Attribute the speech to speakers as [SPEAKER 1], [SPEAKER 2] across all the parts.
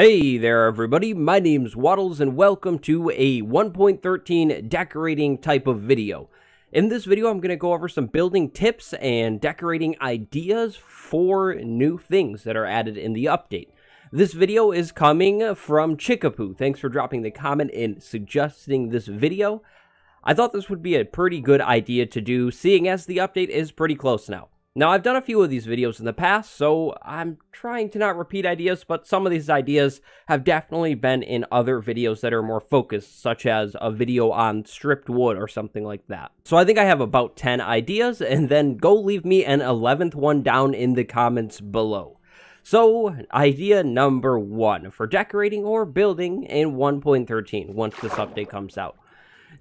[SPEAKER 1] Hey there everybody, my name's Wattles and welcome to a 1.13 decorating type of video. In this video I'm going to go over some building tips and decorating ideas for new things that are added in the update. This video is coming from Chickapoo. Thanks for dropping the comment and suggesting this video. I thought this would be a pretty good idea to do, seeing as the update is pretty close now. Now, I've done a few of these videos in the past, so I'm trying to not repeat ideas, but some of these ideas have definitely been in other videos that are more focused, such as a video on stripped wood or something like that. So I think I have about 10 ideas, and then go leave me an 11th one down in the comments below. So, idea number one for decorating or building in 1.13 once this update comes out.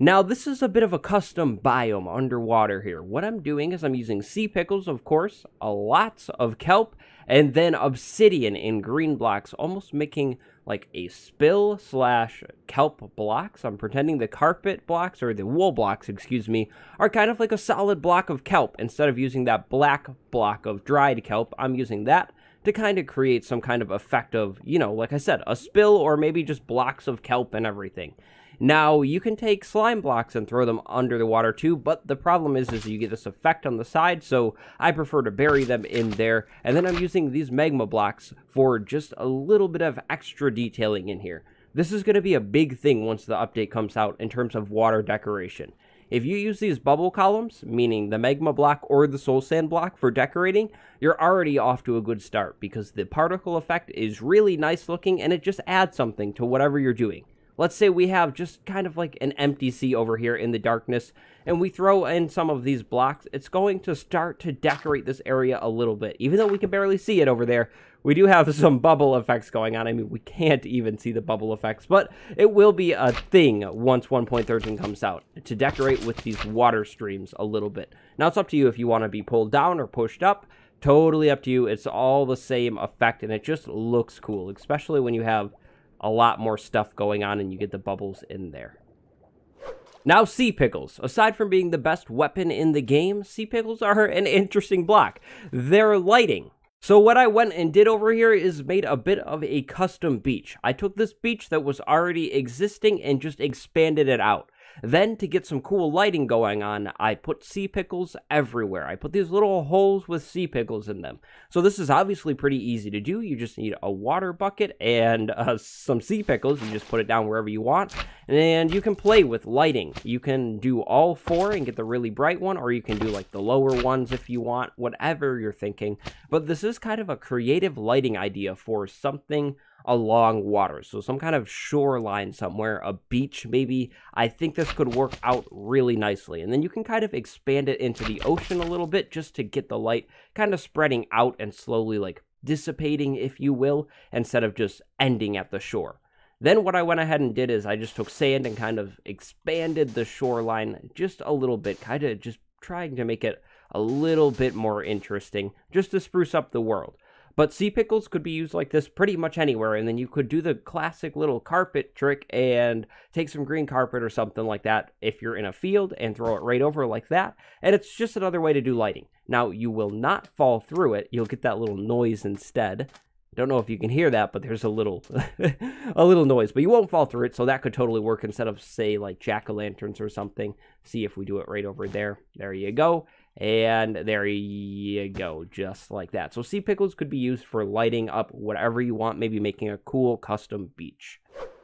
[SPEAKER 1] Now, this is a bit of a custom biome underwater here. What I'm doing is I'm using sea pickles, of course, a lot of kelp, and then obsidian in green blocks, almost making like a spill slash kelp blocks. I'm pretending the carpet blocks, or the wool blocks, excuse me, are kind of like a solid block of kelp. Instead of using that black block of dried kelp, I'm using that to kind of create some kind of effect of, you know, like I said, a spill or maybe just blocks of kelp and everything. Now, you can take slime blocks and throw them under the water too, but the problem is, is you get this effect on the side, so I prefer to bury them in there, and then I'm using these magma blocks for just a little bit of extra detailing in here. This is going to be a big thing once the update comes out in terms of water decoration. If you use these bubble columns, meaning the magma block or the soul sand block for decorating, you're already off to a good start because the particle effect is really nice looking and it just adds something to whatever you're doing. Let's say we have just kind of like an empty sea over here in the darkness, and we throw in some of these blocks, it's going to start to decorate this area a little bit. Even though we can barely see it over there, we do have some bubble effects going on. I mean, we can't even see the bubble effects, but it will be a thing once 1.13 comes out to decorate with these water streams a little bit. Now, it's up to you if you want to be pulled down or pushed up. Totally up to you. It's all the same effect, and it just looks cool, especially when you have a lot more stuff going on and you get the bubbles in there. Now, Sea Pickles. Aside from being the best weapon in the game, Sea Pickles are an interesting block. They're lighting. So what I went and did over here is made a bit of a custom beach. I took this beach that was already existing and just expanded it out. Then, to get some cool lighting going on, I put sea pickles everywhere. I put these little holes with sea pickles in them. So this is obviously pretty easy to do. You just need a water bucket and uh, some sea pickles. You just put it down wherever you want. And you can play with lighting. You can do all four and get the really bright one, or you can do like the lower ones if you want, whatever you're thinking. But this is kind of a creative lighting idea for something along water. So some kind of shoreline somewhere, a beach maybe. I think this could work out really nicely. And then you can kind of expand it into the ocean a little bit just to get the light kind of spreading out and slowly like dissipating, if you will, instead of just ending at the shore. Then what I went ahead and did is I just took sand and kind of expanded the shoreline just a little bit, kind of just trying to make it a little bit more interesting, just to spruce up the world. But sea pickles could be used like this pretty much anywhere, and then you could do the classic little carpet trick and take some green carpet or something like that if you're in a field and throw it right over like that. And it's just another way to do lighting. Now, you will not fall through it. You'll get that little noise instead. Don't know if you can hear that, but there's a little a little noise, but you won't fall through it, so that could totally work instead of say like jack-o'-lanterns or something. See if we do it right over there. There you go. And there you go, just like that. So sea pickles could be used for lighting up whatever you want, maybe making a cool custom beach.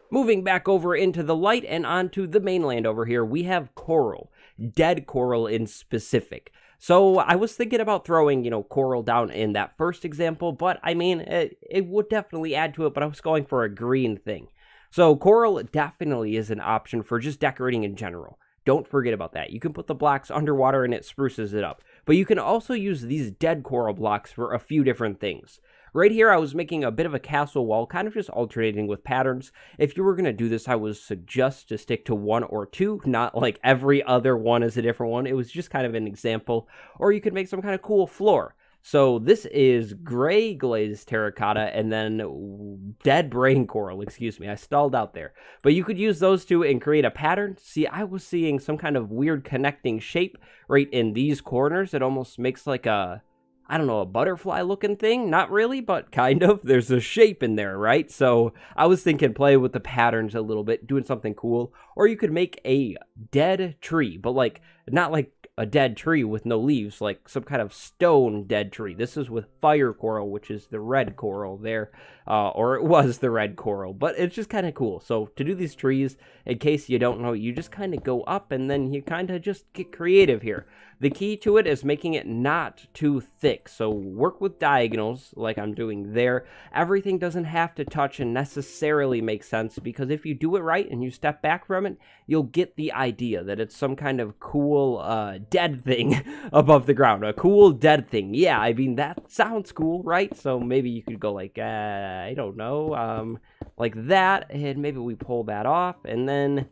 [SPEAKER 1] Moving back over into the light and onto the mainland over here, we have coral, dead coral in specific. So I was thinking about throwing, you know, coral down in that first example, but I mean, it, it would definitely add to it, but I was going for a green thing. So coral definitely is an option for just decorating in general. Don't forget about that. You can put the blocks underwater and it spruces it up. But you can also use these dead coral blocks for a few different things. Right here, I was making a bit of a castle wall, kind of just alternating with patterns. If you were going to do this, I would suggest to stick to one or two, not like every other one is a different one. It was just kind of an example. Or you could make some kind of cool floor. So this is gray glazed terracotta and then dead brain coral, excuse me. I stalled out there. But you could use those two and create a pattern. See, I was seeing some kind of weird connecting shape right in these corners. It almost makes like a I don't know, a butterfly looking thing? Not really, but kind of. There's a shape in there, right? So I was thinking play with the patterns a little bit, doing something cool. Or you could make a dead tree, but like, not like a dead tree with no leaves, like some kind of stone dead tree. This is with fire coral, which is the red coral there, uh, or it was the red coral, but it's just kind of cool. So to do these trees, in case you don't know, you just kind of go up and then you kind of just get creative here. The key to it is making it not too thick. So work with diagonals like I'm doing there. Everything doesn't have to touch and necessarily make sense because if you do it right and you step back from it, you'll get the idea that it's some kind of cool uh, dead thing above the ground. A cool dead thing. Yeah, I mean, that sounds cool, right? So maybe you could go like, uh, I don't know, um, like that, and maybe we pull that off, and then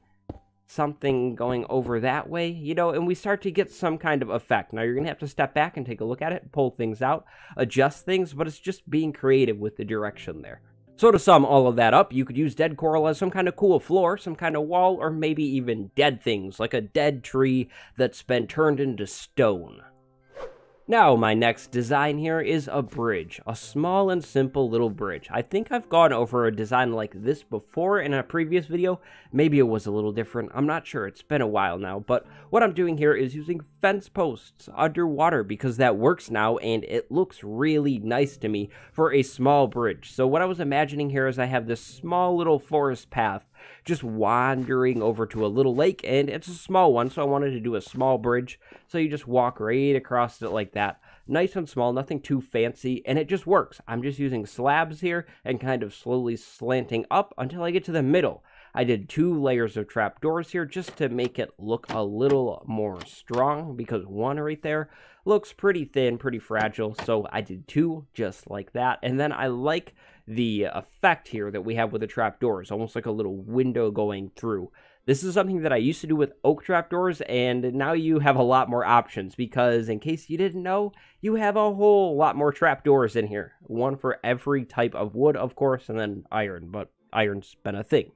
[SPEAKER 1] something going over that way, you know, and we start to get some kind of effect. Now, you're going to have to step back and take a look at it, pull things out, adjust things, but it's just being creative with the direction there. So to sum all of that up, you could use dead coral as some kind of cool floor, some kind of wall, or maybe even dead things, like a dead tree that's been turned into stone. Now, my next design here is a bridge, a small and simple little bridge. I think I've gone over a design like this before in a previous video. Maybe it was a little different. I'm not sure. It's been a while now. But what I'm doing here is using fence posts underwater because that works now and it looks really nice to me for a small bridge. So what I was imagining here is I have this small little forest path just wandering over to a little lake, and it's a small one, so I wanted to do a small bridge. So you just walk right across it like that. Nice and small, nothing too fancy, and it just works. I'm just using slabs here and kind of slowly slanting up until I get to the middle. I did two layers of trapdoors here just to make it look a little more strong because one right there looks pretty thin, pretty fragile. So I did two just like that. And then I like the effect here that we have with the trapdoors, almost like a little window going through. This is something that I used to do with oak trapdoors, and now you have a lot more options because, in case you didn't know, you have a whole lot more trapdoors in here. One for every type of wood, of course, and then iron, but iron's been a thing.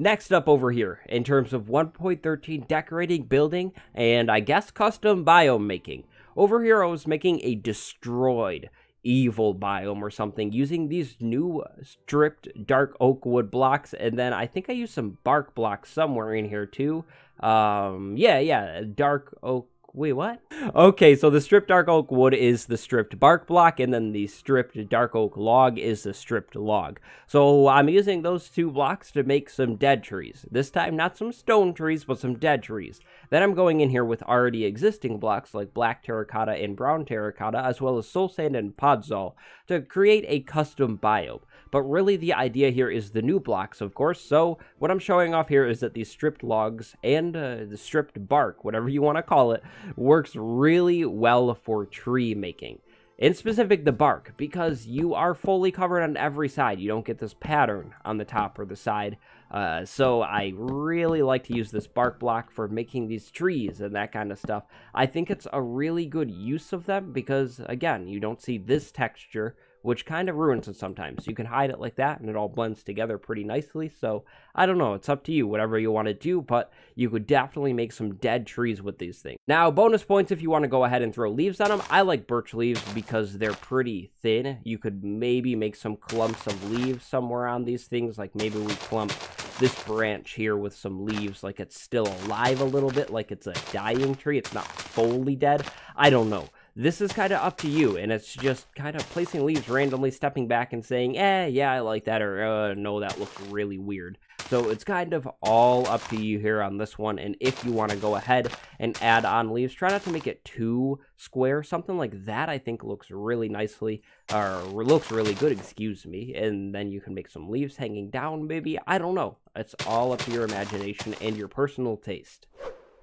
[SPEAKER 1] Next up over here, in terms of 1.13 decorating, building, and I guess custom biome making. Over here I was making a destroyed evil biome or something using these new stripped dark oak wood blocks and then I think I used some bark blocks somewhere in here too. Um yeah, yeah, dark oak Wait, what? Okay, so the stripped dark oak wood is the stripped bark block, and then the stripped dark oak log is the stripped log. So I'm using those two blocks to make some dead trees. This time, not some stone trees, but some dead trees. Then I'm going in here with already existing blocks like black terracotta and brown terracotta, as well as soul sand and podzol, to create a custom biome. But really the idea here is the new blocks, of course. So what I'm showing off here is that these stripped logs and uh, the stripped bark, whatever you want to call it, works really well for tree making. In specific, the bark, because you are fully covered on every side. You don't get this pattern on the top or the side. Uh, so I really like to use this bark block for making these trees and that kind of stuff. I think it's a really good use of them because, again, you don't see this texture which kind of ruins it sometimes. You can hide it like that and it all blends together pretty nicely. So I don't know, it's up to you, whatever you want to do, but you could definitely make some dead trees with these things. Now, bonus points if you want to go ahead and throw leaves on them. I like birch leaves because they're pretty thin. You could maybe make some clumps of leaves somewhere on these things, like maybe we clump this branch here with some leaves like it's still alive a little bit, like it's a dying tree. It's not fully dead. I don't know this is kind of up to you, and it's just kind of placing leaves randomly, stepping back and saying, eh, yeah, I like that, or uh, no, that looks really weird. So it's kind of all up to you here on this one, and if you want to go ahead and add on leaves, try not to make it too square. Something like that I think looks really nicely, or looks really good, excuse me, and then you can make some leaves hanging down maybe. I don't know. It's all up to your imagination and your personal taste.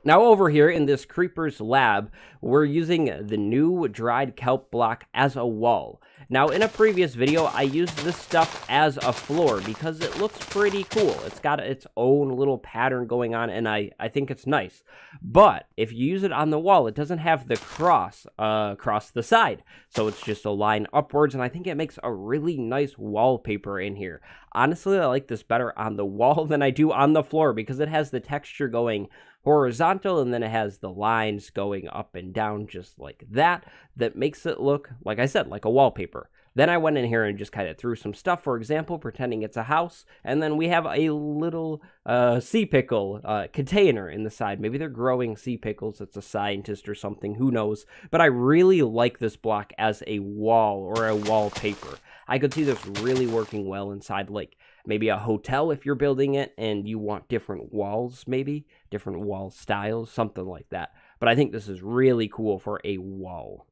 [SPEAKER 1] Now over here in this Creeper's lab, we're using the new dried kelp block as a wall. Now in a previous video, I used this stuff as a floor because it looks pretty cool. It's got its own little pattern going on and I, I think it's nice. But if you use it on the wall, it doesn't have the cross uh, across the side. So it's just a line upwards and I think it makes a really nice wallpaper in here. Honestly, I like this better on the wall than I do on the floor because it has the texture going horizontal and then it has the lines going up and down just like that that makes it look like I said like a wallpaper. Then I went in here and just kind of threw some stuff, for example, pretending it's a house. And then we have a little uh, sea pickle uh, container in the side. Maybe they're growing sea pickles. It's a scientist or something. Who knows? But I really like this block as a wall or a wallpaper. I could see this really working well inside, like maybe a hotel if you're building it and you want different walls, maybe different wall styles, something like that. But I think this is really cool for a wall.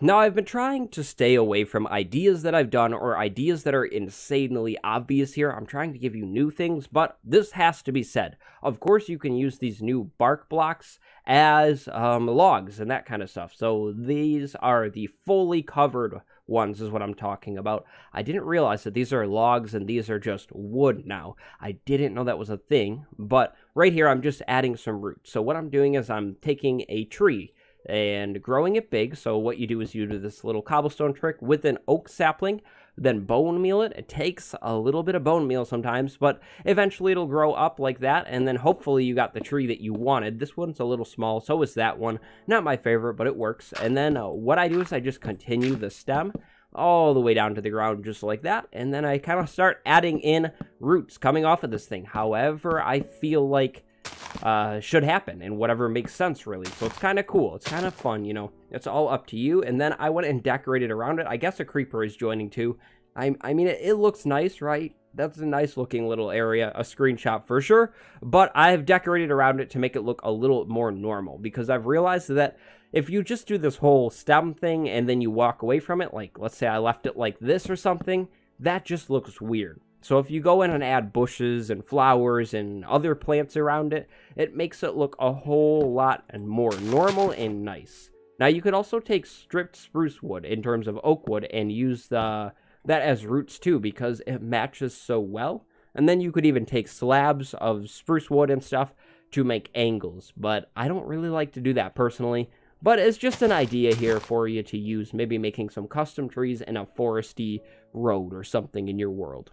[SPEAKER 1] Now, I've been trying to stay away from ideas that I've done or ideas that are insanely obvious here. I'm trying to give you new things, but this has to be said. Of course, you can use these new bark blocks as um, logs and that kind of stuff. So these are the fully covered ones is what I'm talking about. I didn't realize that these are logs and these are just wood now. I didn't know that was a thing, but right here I'm just adding some roots. So what I'm doing is I'm taking a tree and growing it big. So what you do is you do this little cobblestone trick with an oak sapling, then bone meal it. It takes a little bit of bone meal sometimes, but eventually it'll grow up like that, and then hopefully you got the tree that you wanted. This one's a little small, so is that one. Not my favorite, but it works. And then uh, what I do is I just continue the stem all the way down to the ground just like that and then I kind of start adding in roots coming off of this thing however I feel like uh, should happen and whatever makes sense, really. So it's kind of cool. It's kind of fun, you know. It's all up to you. And then I went and decorated around it. I guess a creeper is joining too. I, I mean, it, it looks nice, right? That's a nice looking little area, a screenshot for sure. But I've decorated around it to make it look a little more normal because I've realized that if you just do this whole stem thing and then you walk away from it, like let's say I left it like this or something, that just looks weird. So if you go in and add bushes and flowers and other plants around it, it makes it look a whole lot and more normal and nice. Now you could also take stripped spruce wood in terms of oak wood and use the that as roots too because it matches so well. And then you could even take slabs of spruce wood and stuff to make angles, but I don't really like to do that personally. But it's just an idea here for you to use, maybe making some custom trees in a foresty road or something in your world.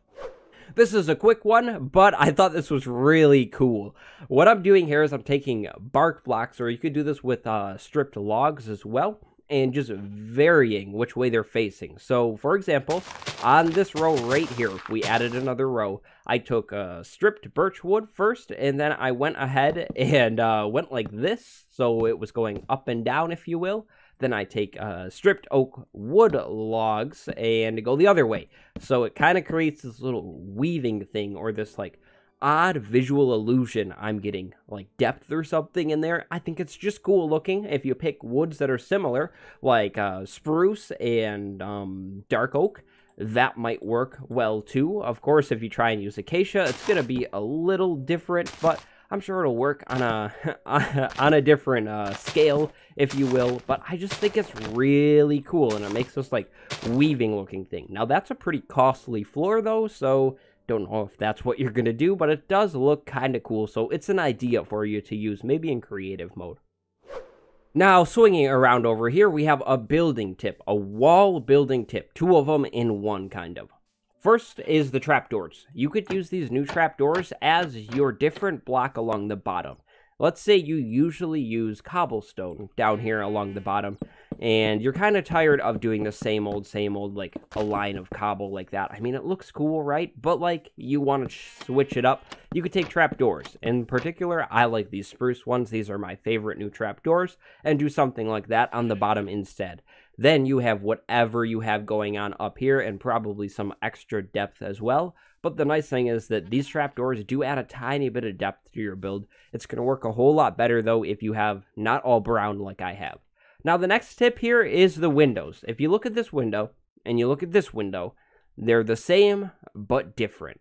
[SPEAKER 1] This is a quick one, but I thought this was really cool. What I'm doing here is I'm taking bark blocks, or you could do this with uh, stripped logs as well, and just varying which way they're facing. So, for example, on this row right here, we added another row. I took uh, stripped birch wood first, and then I went ahead and uh, went like this, so it was going up and down, if you will. Then I take uh, stripped oak wood logs and go the other way. So it kind of creates this little weaving thing or this like odd visual illusion I'm getting, like depth or something in there. I think it's just cool looking. If you pick woods that are similar, like uh, spruce and um, dark oak, that might work well too. Of course, if you try and use acacia, it's going to be a little different, but I'm sure it'll work on a on a different uh, scale, if you will. But I just think it's really cool, and it makes this like weaving looking thing. Now that's a pretty costly floor though, so don't know if that's what you're gonna do, but it does look kind of cool. So it's an idea for you to use, maybe in creative mode. Now, swinging around over here, we have a building tip, a wall building tip, two of them in one, kind of. First is the trapdoors. You could use these new trapdoors as your different block along the bottom. Let's say you usually use cobblestone down here along the bottom, and you're kind of tired of doing the same old, same old, like a line of cobble like that. I mean, it looks cool, right? But like, you want to switch it up, you could take trapdoors. In particular, I like these spruce ones. These are my favorite new trapdoors, and do something like that on the bottom instead. Then you have whatever you have going on up here and probably some extra depth as well. But the nice thing is that these trapdoors do add a tiny bit of depth to your build. It's going to work a whole lot better though if you have not all brown like I have. Now the next tip here is the windows. If you look at this window and you look at this window, they're the same but different.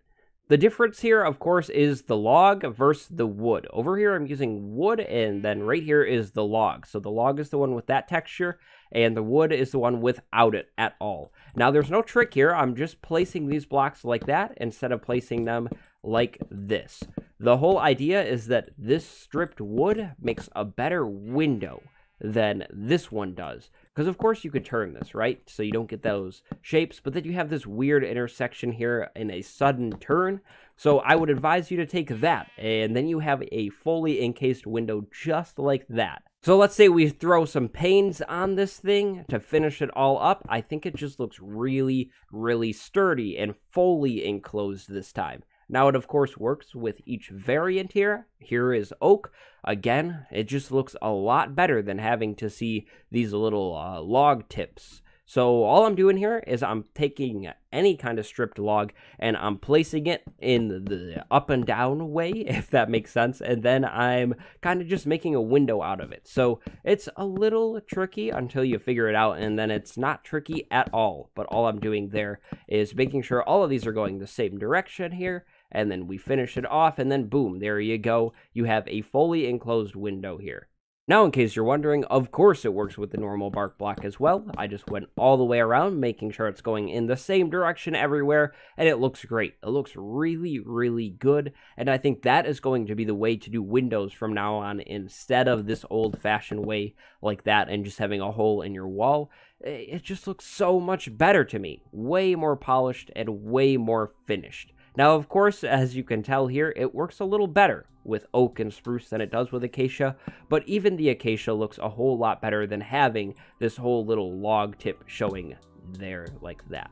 [SPEAKER 1] The difference here, of course, is the log versus the wood. Over here, I'm using wood, and then right here is the log. So the log is the one with that texture, and the wood is the one without it at all. Now, there's no trick here. I'm just placing these blocks like that instead of placing them like this. The whole idea is that this stripped wood makes a better window than this one does. Because of course you could turn this, right? So you don't get those shapes, but then you have this weird intersection here in a sudden turn. So I would advise you to take that, and then you have a fully encased window just like that. So let's say we throw some panes on this thing to finish it all up. I think it just looks really, really sturdy and fully enclosed this time. Now it of course works with each variant here. Here is oak. Again, it just looks a lot better than having to see these little uh, log tips. So all I'm doing here is I'm taking any kind of stripped log and I'm placing it in the up and down way, if that makes sense. And then I'm kind of just making a window out of it. So it's a little tricky until you figure it out. And then it's not tricky at all. But all I'm doing there is making sure all of these are going the same direction here and then we finish it off, and then boom, there you go. You have a fully enclosed window here. Now, in case you're wondering, of course it works with the normal bark block as well. I just went all the way around, making sure it's going in the same direction everywhere, and it looks great. It looks really, really good, and I think that is going to be the way to do windows from now on instead of this old-fashioned way like that and just having a hole in your wall. Eh, it just looks so much better to me. Way more polished and way more finished. Now, of course, as you can tell here, it works a little better with oak and spruce than it does with acacia, but even the acacia looks a whole lot better than having this whole little log tip showing there like that.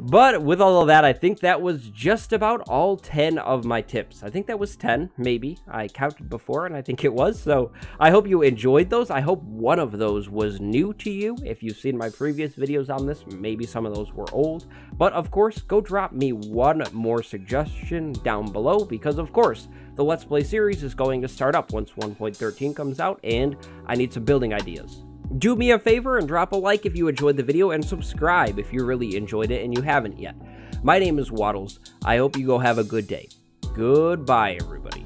[SPEAKER 1] But with all of that, I think that was just about all 10 of my tips. I think that was 10, maybe. I counted before, and I think it was. So I hope you enjoyed those. I hope one of those was new to you. If you've seen my previous videos on this, maybe some of those were old. But of course, go drop me one more suggestion down below, because of course, the Let's Play series is going to start up once 1.13 comes out, and I need some building ideas. Do me a favor and drop a like if you enjoyed the video and subscribe if you really enjoyed it and you haven't yet. My name is Wattles. I hope you go have a good day. Goodbye, everybody.